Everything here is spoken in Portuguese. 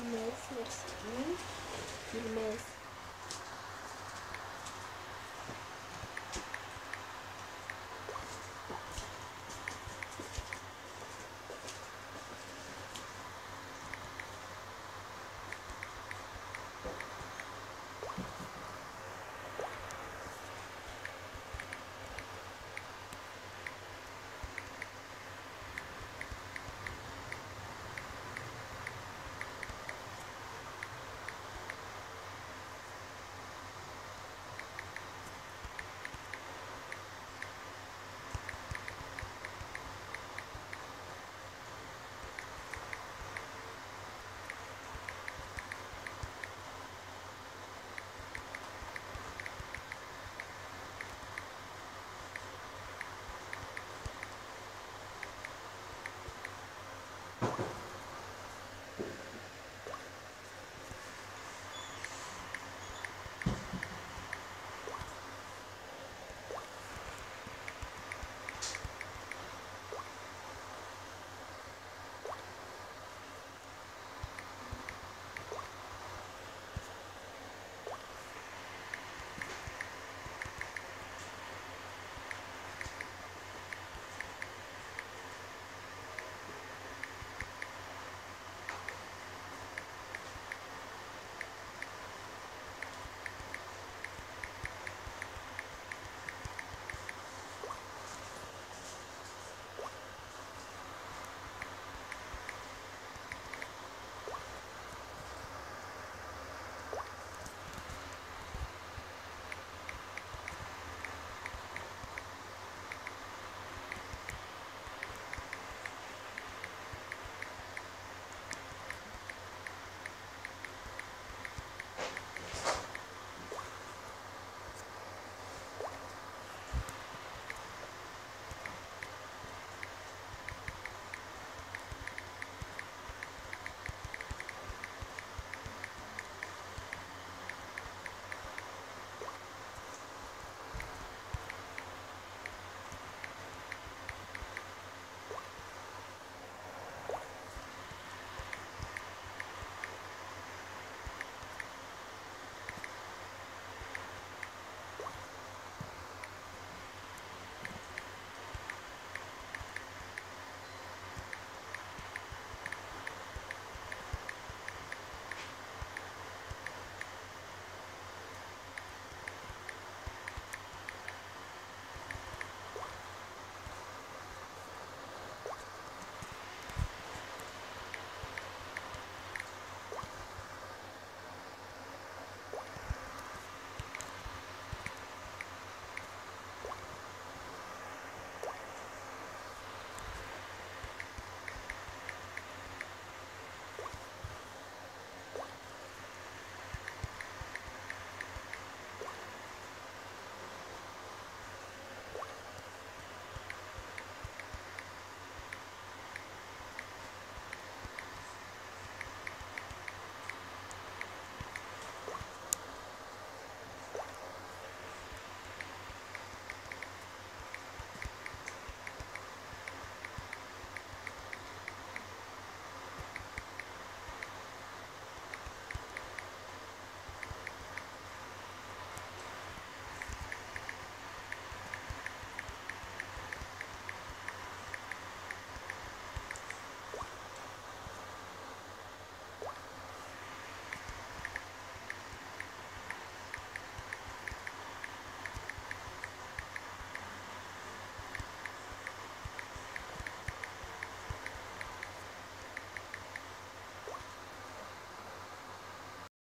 panelinha. Firmeza, Marcinho.